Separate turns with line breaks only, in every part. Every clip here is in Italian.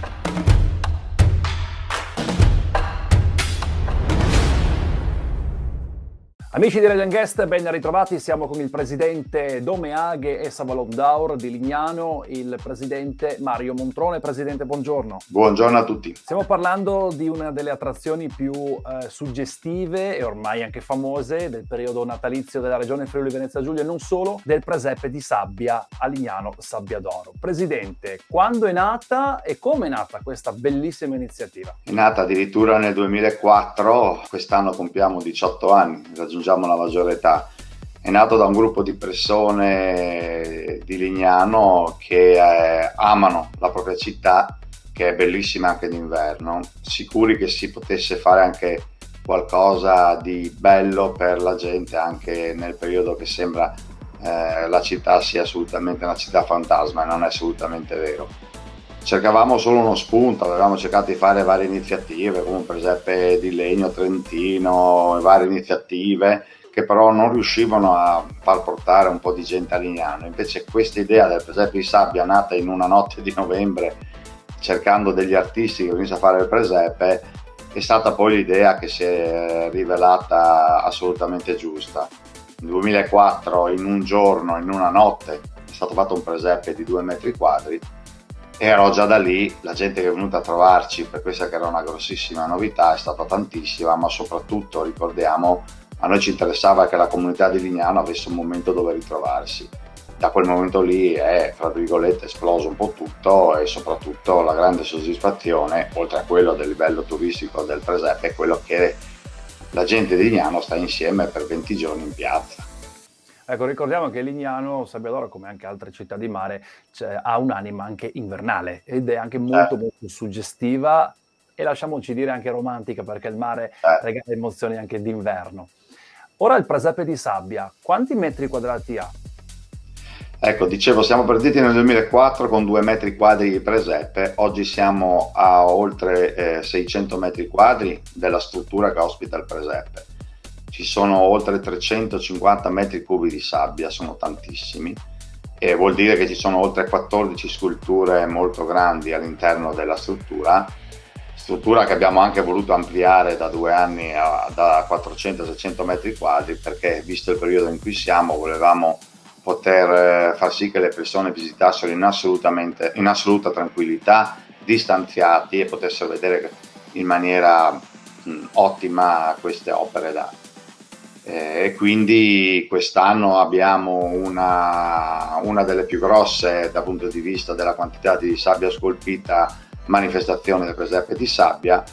thank you Amici di Legend Guest, ben ritrovati. Siamo con il presidente Dome Aghe e Savalon d'Aur di Lignano, il presidente Mario Montrone. Presidente, buongiorno.
Buongiorno a tutti.
Stiamo parlando di una delle attrazioni più eh, suggestive e ormai anche famose del periodo natalizio della regione Friuli Venezia Giulia e non solo, del presepe di Sabbia a Lignano Sabbia d'Oro. Presidente, quando è nata e come è nata questa bellissima iniziativa?
È nata addirittura nel 2004, quest'anno compiamo 18 anni, raggiungiamo raggiungiamo la maggiore età. È nato da un gruppo di persone di Lignano che eh, amano la propria città, che è bellissima anche d'inverno, sicuri che si potesse fare anche qualcosa di bello per la gente anche nel periodo che sembra eh, la città sia assolutamente una città fantasma non è assolutamente vero cercavamo solo uno spunto, avevamo cercato di fare varie iniziative, come per esempio di Legno Trentino, varie iniziative che però non riuscivano a far portare un po' di gente a Lignano. Invece questa idea del presepe di sabbia nata in una notte di novembre cercando degli artisti che venissero a fare il presepe è stata poi l'idea che si è rivelata assolutamente giusta. Nel 2004 in un giorno, in una notte, è stato fatto un presepe di due metri quadri ero già da lì, la gente che è venuta a trovarci per questa che era una grossissima novità è stata tantissima, ma soprattutto ricordiamo a noi ci interessava che la comunità di Lignano avesse un momento dove ritrovarsi. Da quel momento lì è, fra virgolette, esploso un po' tutto e soprattutto la grande soddisfazione, oltre a quello del livello turistico del presepe, è quello che la gente di Lignano sta insieme per 20 giorni in piazza.
Ecco, ricordiamo che Lignano, Sabbiadoro, come anche altre città di mare, cioè, ha un'anima anche invernale ed è anche molto, eh. molto suggestiva e lasciamoci dire anche romantica perché il mare eh. regala emozioni anche d'inverno. Ora il presepe di sabbia, quanti metri quadrati ha?
Ecco, dicevo, siamo partiti nel 2004 con due metri quadri di presepe, oggi siamo a oltre eh, 600 metri quadri della struttura che ospita il presepe ci sono oltre 350 metri cubi di sabbia, sono tantissimi, e vuol dire che ci sono oltre 14 sculture molto grandi all'interno della struttura, struttura che abbiamo anche voluto ampliare da due anni a, da 400-600 metri quadri perché visto il periodo in cui siamo volevamo poter eh, far sì che le persone visitassero in, in assoluta tranquillità, distanziati e potessero vedere in maniera mh, ottima queste opere d'arte e quindi quest'anno abbiamo una, una, delle più grosse dal punto di vista della quantità di sabbia scolpita manifestazione del presepe di sabbia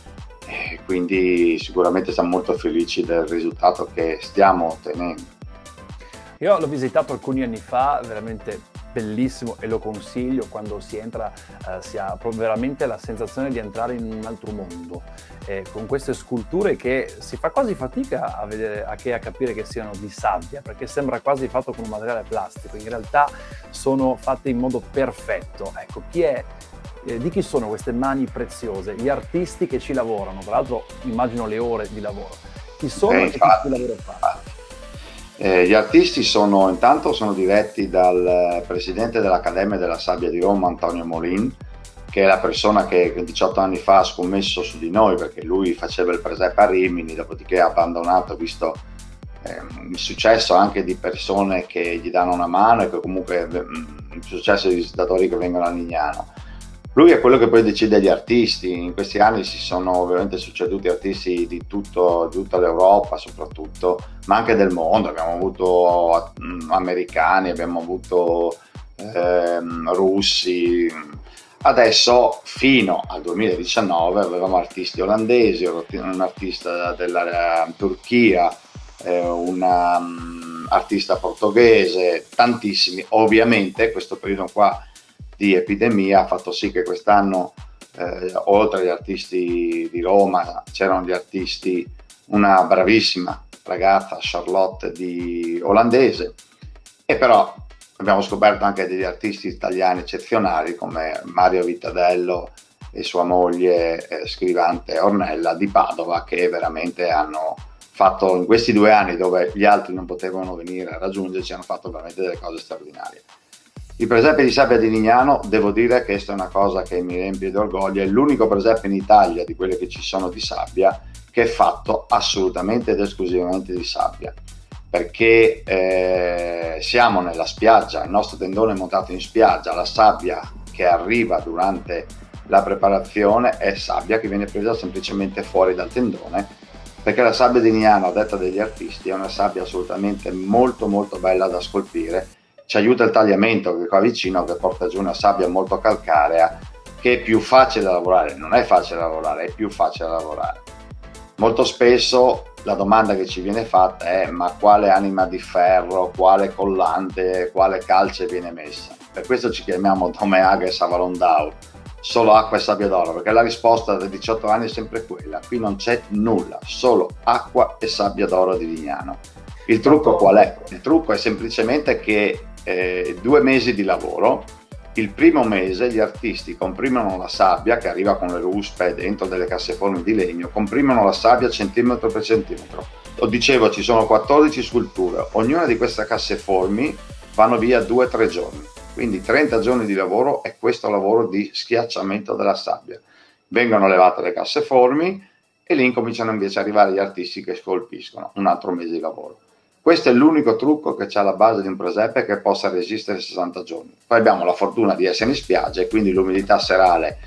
e quindi sicuramente siamo molto felici del risultato che stiamo ottenendo.
Io l'ho visitato alcuni anni fa, veramente bellissimo e lo consiglio quando si entra, eh, si ha veramente la sensazione di entrare in un altro mondo, eh, con queste sculture che si fa quasi fatica a, vedere, a, che, a capire che siano di sabbia, perché sembra quasi fatto con un materiale plastico, in realtà sono fatte in modo perfetto. Ecco, chi è eh, di chi sono queste mani preziose? Gli artisti che ci lavorano, tra l'altro immagino le ore di lavoro. Chi sono eh, e che lavoro fanno?
Eh, gli artisti sono intanto sono diretti dal presidente dell'Accademia della Sabbia di Roma, Antonio Molin, che è la persona che 18 anni fa ha scommesso su di noi perché lui faceva il presepe a Rimini, dopodiché ha abbandonato visto eh, il successo anche di persone che gli danno una mano e che comunque mm, il successo di visitatori che vengono a Lignano lui è quello che poi decide gli artisti. In questi anni si sono ovviamente succeduti artisti di, tutto, di tutta l'Europa, soprattutto, ma anche del mondo. Abbiamo avuto mm, americani, abbiamo avuto ehm, russi. Adesso, fino al 2019, avevamo artisti olandesi, un artista della Turchia, eh, un um, artista portoghese, tantissimi. Ovviamente, questo periodo qua di epidemia ha fatto sì che quest'anno, eh, oltre agli artisti di Roma, c'erano gli artisti, una bravissima ragazza, Charlotte di olandese, e però abbiamo scoperto anche degli artisti italiani eccezionali come Mario Vitadello e sua moglie eh, scrivante Ornella di Padova che veramente hanno fatto in questi due anni dove gli altri non potevano venire a raggiungerci hanno fatto veramente delle cose straordinarie. Il presepe di sabbia di Lignano, devo dire che questa è una cosa che mi riempie di orgoglio, è l'unico presepe in Italia di quelle che ci sono di sabbia che è fatto assolutamente ed esclusivamente di sabbia. Perché eh, siamo nella spiaggia, il nostro tendone è montato in spiaggia, la sabbia che arriva durante la preparazione è sabbia che viene presa semplicemente fuori dal tendone perché la sabbia di Niano, a detta degli artisti, è una sabbia assolutamente molto molto bella da scolpire, ci aiuta il tagliamento che qua vicino che porta giù una sabbia molto calcarea che è più facile da lavorare, non è facile da lavorare, è più facile da lavorare. Molto spesso la domanda che ci viene fatta è ma quale anima di ferro, quale collante, quale calce viene messa? Per questo ci chiamiamo Domeaga e Savalondau, solo acqua e sabbia d'oro, perché la risposta da 18 anni è sempre quella, qui non c'è nulla, solo acqua e sabbia d'oro di Lignano. Il trucco qual è? Il trucco è semplicemente che eh, due mesi di lavoro il primo mese gli artisti comprimono la sabbia che arriva con le ruspe dentro delle casseformi di legno, comprimono la sabbia centimetro per centimetro. Lo dicevo, ci sono 14 sculture, ognuna di queste casseformi vanno via 2-3 giorni. Quindi 30 giorni di lavoro è questo lavoro di schiacciamento della sabbia. Vengono levate le casseformi e lì incominciano invece ad arrivare gli artisti che scolpiscono, un altro mese di lavoro. Questo è l'unico trucco che c'è alla base di un presepe che possa resistere 60 giorni. Poi abbiamo la fortuna di essere in spiaggia e quindi l'umidità serale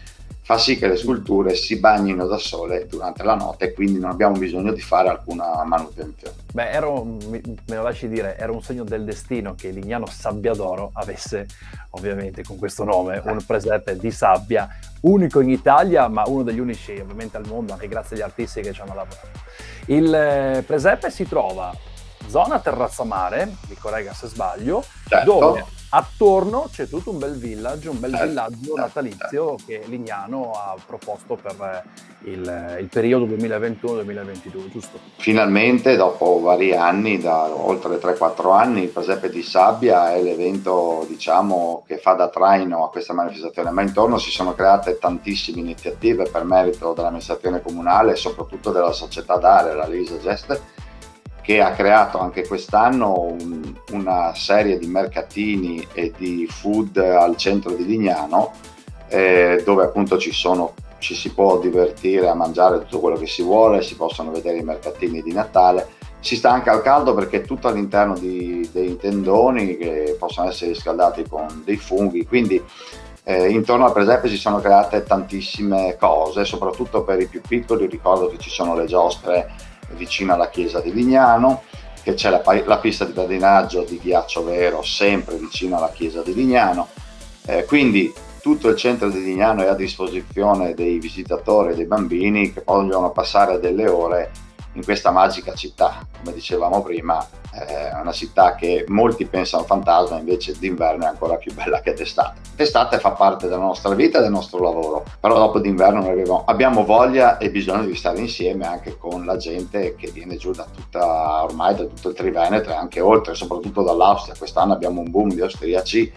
fa sì che le sculture si bagnino da sole durante la notte e quindi non abbiamo bisogno di fare alcuna manutenzione.
Beh, un, me lo lasci dire, era un segno del destino che Lignano Sabbiadoro avesse, ovviamente con questo nome, un presepe di sabbia unico in Italia, ma uno degli unici ovviamente al mondo, anche grazie agli artisti che ci hanno lavorato. Il eh, presepe si trova zona terrazza mare, mi corregga se sbaglio, certo. dove attorno c'è tutto un bel village, un bel certo. villaggio certo. natalizio che Lignano ha proposto per il, il periodo 2021-2022, giusto?
Finalmente, dopo vari anni, da oltre 3-4 anni, il Presepe di Sabbia è l'evento diciamo, che fa da traino a questa manifestazione, ma intorno si sono create tantissime iniziative per merito dell'amministrazione comunale e soprattutto della società d'area, la Lisa Geste, che ha creato anche quest'anno un, una serie di mercatini e di food al centro di Lignano eh, dove appunto ci, sono, ci si può divertire a mangiare tutto quello che si vuole, si possono vedere i mercatini di Natale, si sta anche al caldo perché tutto all'interno di, dei tendoni che possono essere riscaldati con dei funghi, quindi eh, intorno al presepe si sono create tantissime cose, soprattutto per i più piccoli, ricordo che ci sono le giostre vicino alla chiesa di Lignano, che c'è la, la pista di patinaggio di ghiaccio vero sempre vicino alla chiesa di Lignano. Eh, quindi tutto il centro di Lignano è a disposizione dei visitatori e dei bambini che vogliono passare delle ore in questa magica città. Come dicevamo prima, è una città che molti pensano fantasma, invece d'inverno è ancora più bella che d'estate. D'estate fa parte della nostra vita e del nostro lavoro, però dopo d'inverno noi abbiamo, abbiamo voglia e bisogno di stare insieme anche con la gente che viene giù da tutta, ormai da tutto il Triveneto e anche oltre, soprattutto dall'Austria. Quest'anno abbiamo un boom di austriaci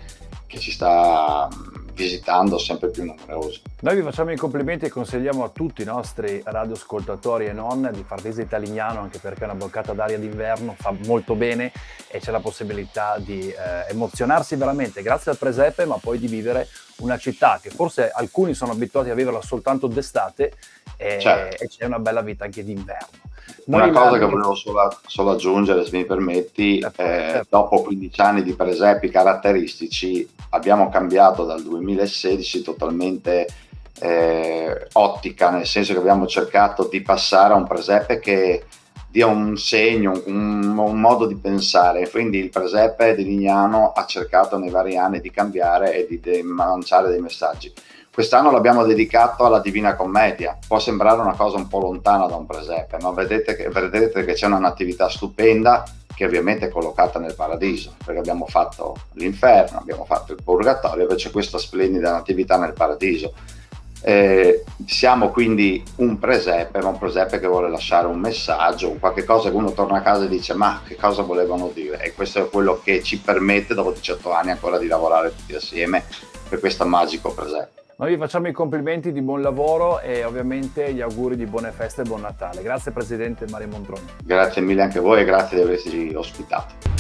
che ci sta visitando sempre più numerosi.
Noi vi facciamo i complimenti e consigliamo a tutti i nostri radioascoltatori e non di far visita a Lignano anche perché una boccata d'aria d'inverno fa molto bene e c'è la possibilità di eh, emozionarsi veramente grazie al presepe ma poi di vivere una città che forse alcuni sono abituati a viverla soltanto d'estate e, certo. e c'è una bella vita anche d'inverno.
Una cosa che volevo solo, solo, aggiungere, se mi permetti, certo, eh, certo. dopo 15 anni di presepi caratteristici abbiamo cambiato dal 2016 totalmente eh, ottica, nel senso che abbiamo cercato di passare a un presepe che dia un segno, un, un, modo di pensare. Quindi il presepe di Lignano ha cercato nei vari anni di cambiare e di, di lanciare dei messaggi. Quest'anno l'abbiamo dedicato alla Divina Commedia. Può sembrare una cosa un po' lontana da un presepe, ma vedete che, vedete che c'è una natività stupenda che ovviamente è collocata nel paradiso, perché abbiamo fatto l'inferno, abbiamo fatto il purgatorio, e c'è questa splendida natività nel paradiso. Eh, siamo quindi un presepe, ma un presepe che vuole lasciare un messaggio, qualche cosa che uno torna a casa e dice ma che cosa volevano dire? E questo è quello che ci permette dopo 18 anni ancora di lavorare tutti assieme per questo magico presepe.
Noi vi facciamo i complimenti di buon lavoro e ovviamente gli auguri di buone feste e buon Natale. Grazie Presidente Mario Montroni.
Grazie mille anche a voi e grazie di averci ospitato.